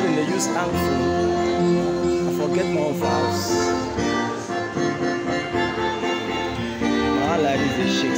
they use. I forget my vows. My life is a shake